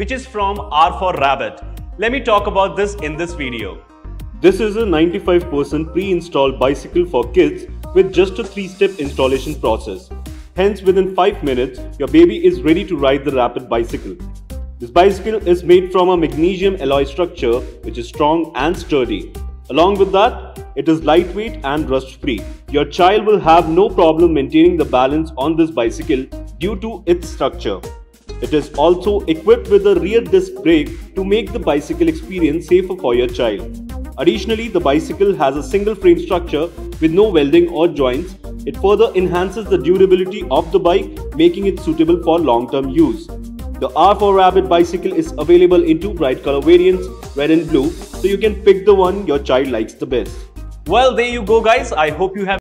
which is from R for Rabbit. Let me talk about this in this video. This is a 95% pre-installed bicycle for kids with just a 3-step installation process. Hence, within 5 minutes, your baby is ready to ride the Rapid bicycle. This bicycle is made from a magnesium alloy structure which is strong and sturdy. Along with that, it is lightweight and rust free. Your child will have no problem maintaining the balance on this bicycle due to its structure. It is also equipped with a rear disc brake to make the bicycle experience safer for your child. Additionally, the bicycle has a single frame structure with no welding or joints. It further enhances the durability of the bike, making it suitable for long-term use. The R for Rabbit bicycle is available in two bright color variants, red and blue, so you can pick the one your child likes the best. Well, there you go guys. I hope you have